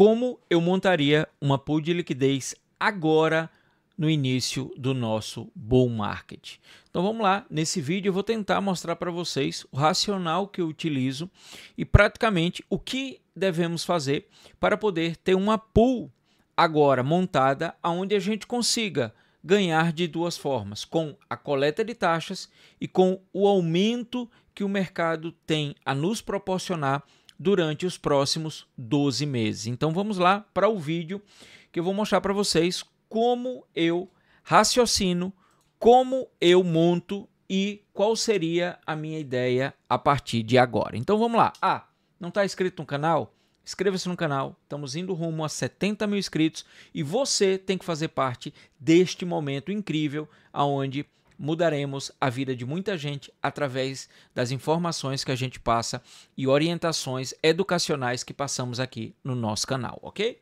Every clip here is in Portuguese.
como eu montaria uma pool de liquidez agora no início do nosso bull market. Então vamos lá, nesse vídeo eu vou tentar mostrar para vocês o racional que eu utilizo e praticamente o que devemos fazer para poder ter uma pool agora montada aonde a gente consiga ganhar de duas formas, com a coleta de taxas e com o aumento que o mercado tem a nos proporcionar durante os próximos 12 meses. Então vamos lá para o vídeo que eu vou mostrar para vocês como eu raciocino como eu monto e qual seria a minha ideia a partir de agora. Então vamos lá. Ah, não está inscrito no canal? Inscreva-se no canal, estamos indo rumo a 70 mil inscritos e você tem que fazer parte deste momento incrível aonde mudaremos a vida de muita gente através das informações que a gente passa e orientações educacionais que passamos aqui no nosso canal, ok?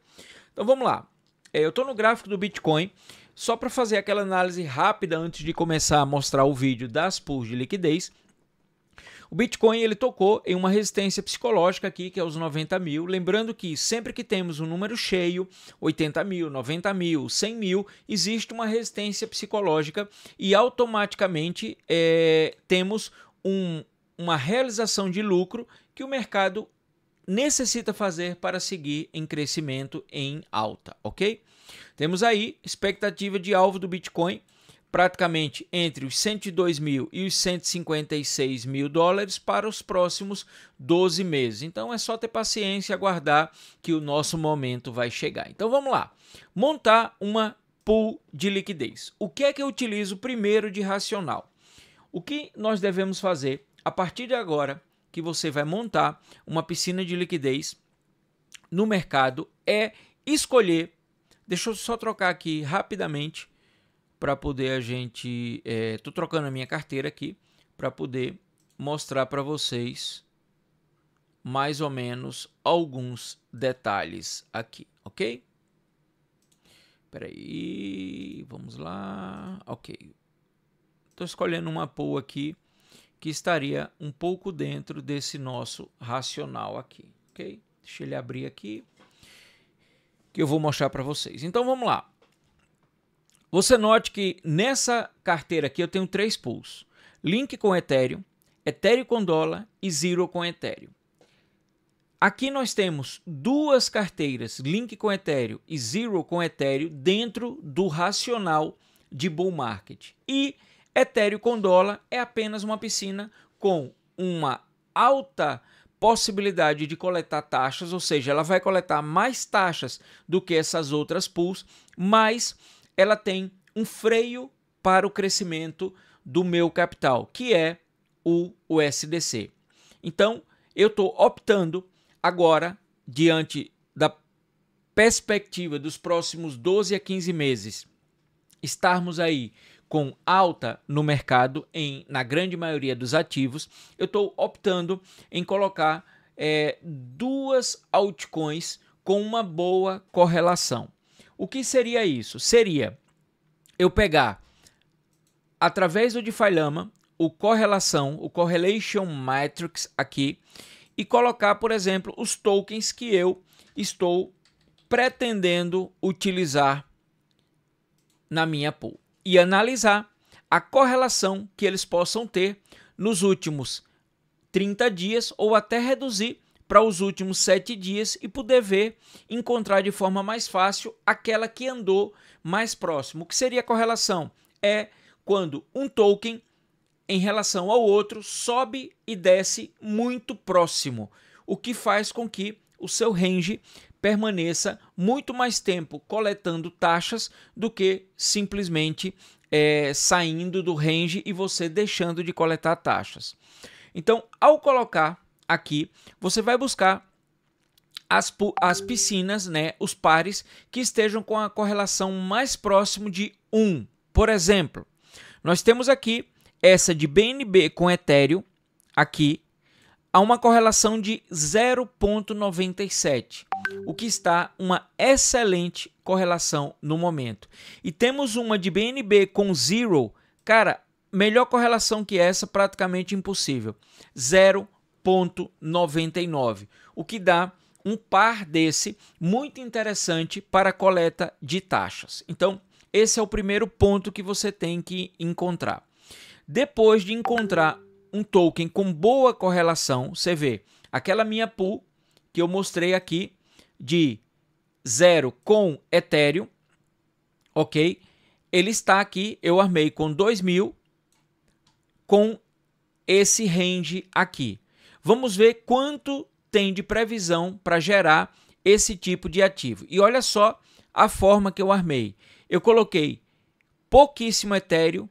Então vamos lá. É, eu estou no gráfico do Bitcoin só para fazer aquela análise rápida antes de começar a mostrar o vídeo das pools de liquidez. O Bitcoin ele tocou em uma resistência psicológica aqui, que é os 90 mil. Lembrando que sempre que temos um número cheio, 80 mil, 90 mil, 100 mil, existe uma resistência psicológica e automaticamente é, temos um, uma realização de lucro que o mercado necessita fazer para seguir em crescimento em alta, ok? Temos aí expectativa de alvo do Bitcoin praticamente entre os 102 mil e os 156 mil dólares para os próximos 12 meses. Então é só ter paciência e aguardar que o nosso momento vai chegar. Então vamos lá, montar uma pool de liquidez. O que é que eu utilizo primeiro de racional? O que nós devemos fazer a partir de agora que você vai montar uma piscina de liquidez no mercado é escolher. Deixa eu só trocar aqui rapidamente para poder a gente. É, trocando a minha carteira aqui para poder mostrar para vocês mais ou menos alguns detalhes aqui, ok? Espera aí, vamos lá, ok. Estou escolhendo uma pool aqui que estaria um pouco dentro desse nosso racional aqui, ok? Deixa ele abrir aqui, que eu vou mostrar para vocês. Então vamos lá. Você note que nessa carteira aqui eu tenho três pools: Link com Ethereum, Ethereum com dólar e Zero com Ethereum. Aqui nós temos duas carteiras, Link com Ethereum e Zero com Ethereum, dentro do racional de bull market. E Ethereum com dólar é apenas uma piscina com uma alta possibilidade de coletar taxas, ou seja, ela vai coletar mais taxas do que essas outras pools, mas ela tem um freio para o crescimento do meu capital, que é o USDC. Então, eu estou optando agora, diante da perspectiva dos próximos 12 a 15 meses, estarmos aí com alta no mercado, em, na grande maioria dos ativos, eu estou optando em colocar é, duas altcoins com uma boa correlação. O que seria isso? Seria eu pegar através do DeFi Lama o correlação, o correlation matrix aqui e colocar, por exemplo, os tokens que eu estou pretendendo utilizar na minha pool e analisar a correlação que eles possam ter nos últimos 30 dias ou até reduzir para os últimos 7 dias e poder ver, encontrar de forma mais fácil aquela que andou mais próximo. O que seria a correlação? É quando um token em relação ao outro sobe e desce muito próximo, o que faz com que o seu range permaneça muito mais tempo coletando taxas do que simplesmente é, saindo do range e você deixando de coletar taxas. Então, ao colocar aqui, você vai buscar as, as piscinas, né, os pares que estejam com a correlação mais próximo de 1. Por exemplo, nós temos aqui essa de BNB com Ethereum, aqui, a uma correlação de 0,97 o que está uma excelente correlação no momento. E temos uma de BNB com Zero, cara, melhor correlação que essa praticamente impossível, 0.99, o que dá um par desse muito interessante para coleta de taxas. Então, esse é o primeiro ponto que você tem que encontrar. Depois de encontrar um token com boa correlação, você vê aquela minha pool que eu mostrei aqui de zero com Ethereum, ok? Ele está aqui, eu armei com 2000 com esse range aqui. Vamos ver quanto tem de previsão para gerar esse tipo de ativo. E olha só a forma que eu armei. Eu coloquei pouquíssimo Ethereum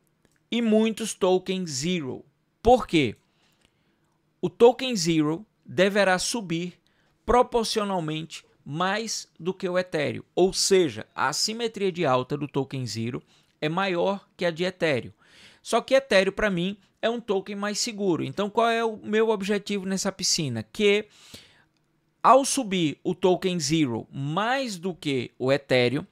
e muitos tokens Zero. Por quê? O token Zero deverá subir proporcionalmente mais do que o Ethereum, ou seja, a assimetria de alta do token Zero é maior que a de Ethereum. Só que Ethereum para mim é um token mais seguro. Então qual é o meu objetivo nessa piscina? Que ao subir o token Zero mais do que o Ethereum,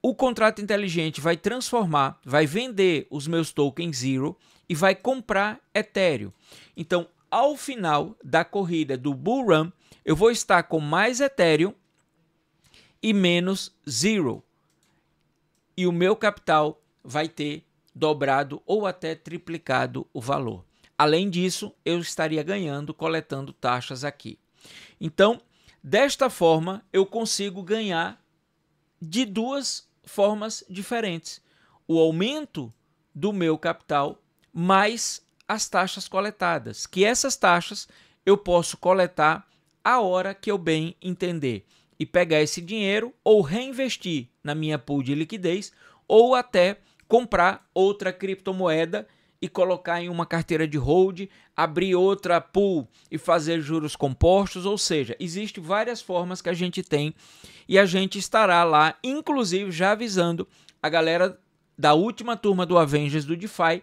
o contrato inteligente vai transformar, vai vender os meus tokens Zero e vai comprar Ethereum. Então, ao final da corrida do Bull Run, eu vou estar com mais Ethereum e menos Zero. E o meu capital vai ter dobrado ou até triplicado o valor. Além disso, eu estaria ganhando coletando taxas aqui. Então, desta forma, eu consigo ganhar de duas formas diferentes: o aumento do meu capital mais as taxas coletadas, que essas taxas eu posso coletar a hora que eu bem entender e pegar esse dinheiro ou reinvestir na minha pool de liquidez ou até comprar outra criptomoeda e colocar em uma carteira de hold, abrir outra pool e fazer juros compostos, ou seja, existem várias formas que a gente tem e a gente estará lá, inclusive já avisando a galera da última turma do Avengers do DeFi,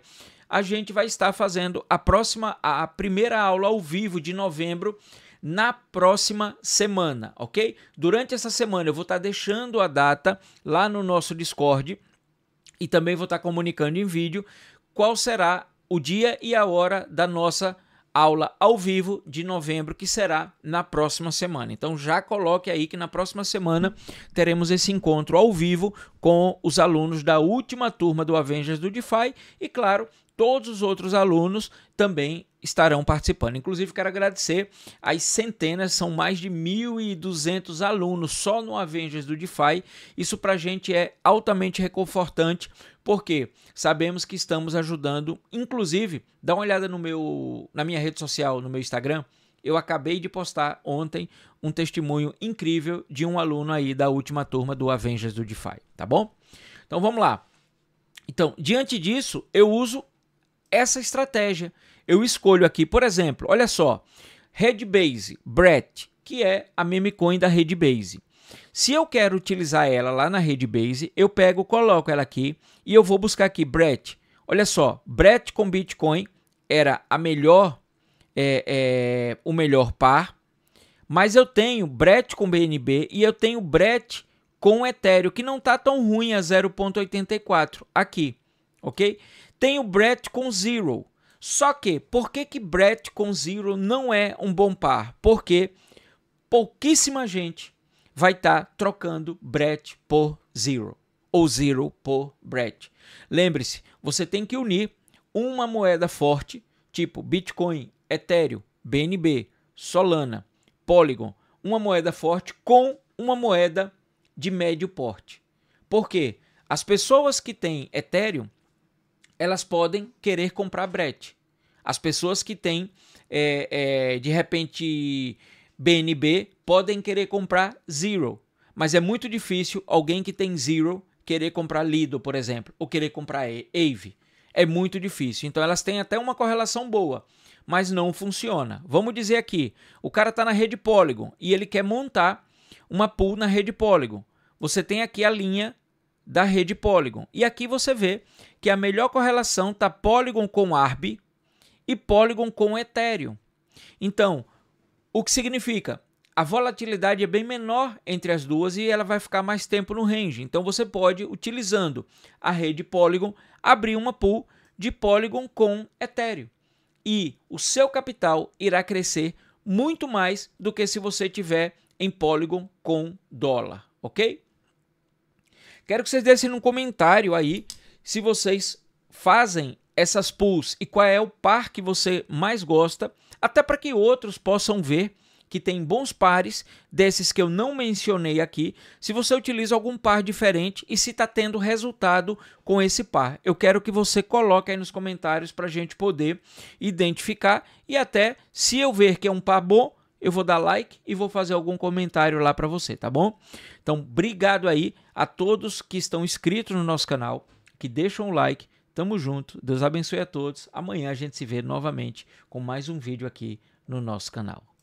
a gente vai estar fazendo a próxima a primeira aula ao vivo de novembro na próxima semana, ok? Durante essa semana eu vou estar deixando a data lá no nosso Discord e também vou estar comunicando em vídeo qual será o dia e a hora da nossa aula ao vivo de novembro, que será na próxima semana. Então já coloque aí que na próxima semana teremos esse encontro ao vivo com os alunos da última turma do Avengers do DeFi e, claro, todos os outros alunos também estarão participando. Inclusive, quero agradecer as centenas, são mais de 1.200 alunos só no Avengers do DeFi. Isso para a gente é altamente reconfortante, porque sabemos que estamos ajudando. Inclusive, dá uma olhada no meu, na minha rede social, no meu Instagram. Eu acabei de postar ontem um testemunho incrível de um aluno aí da última turma do Avengers do DeFi, tá bom? Então vamos lá. Então, diante disso, eu uso essa estratégia. Eu escolho aqui, por exemplo, olha só, Redbase, Brett, que é a meme coin da Redbase. Se eu quero utilizar ela lá na Redbase, eu pego, coloco ela aqui e eu vou buscar aqui Brett. Olha só, Brett com Bitcoin era a melhor, é, é, o melhor par, mas eu tenho Brett com BNB e eu tenho Brett com Ethereum, que não está tão ruim a 0.84 aqui, ok? Tem o Brett com Zero. Só que, por que, que Brett com Zero não é um bom par? Porque pouquíssima gente vai estar tá trocando Brett por Zero ou Zero por Brett. Lembre-se, você tem que unir uma moeda forte, tipo Bitcoin, Ethereum, BNB, Solana, Polygon, uma moeda forte com uma moeda de médio porte. Por quê? As pessoas que têm Ethereum, elas podem querer comprar Brett. As pessoas que têm, é, é, de repente, BNB podem querer comprar Zero. Mas é muito difícil alguém que tem Zero querer comprar Lido, por exemplo, ou querer comprar Ave. É muito difícil. Então elas têm até uma correlação boa, mas não funciona. Vamos dizer aqui, o cara está na rede Polygon e ele quer montar uma pool na rede Polygon. Você tem aqui a linha da rede Polygon. E aqui você vê que a melhor correlação está Polygon com ARB e Polygon com Ethereum. Então, o que significa? A volatilidade é bem menor entre as duas e ela vai ficar mais tempo no range. Então você pode, utilizando a rede Polygon, abrir uma pool de Polygon com Ethereum. E o seu capital irá crescer muito mais do que se você tiver em Polygon com dólar, ok? Quero que vocês deixem um comentário aí se vocês fazem essas pools e qual é o par que você mais gosta, até para que outros possam ver que tem bons pares desses que eu não mencionei aqui, se você utiliza algum par diferente e se está tendo resultado com esse par. Eu quero que você coloque aí nos comentários para a gente poder identificar e até se eu ver que é um par bom, eu vou dar like e vou fazer algum comentário lá para você, tá bom? Então, obrigado aí a todos que estão inscritos no nosso canal, que deixam o like. Tamo junto. Deus abençoe a todos. Amanhã a gente se vê novamente com mais um vídeo aqui no nosso canal.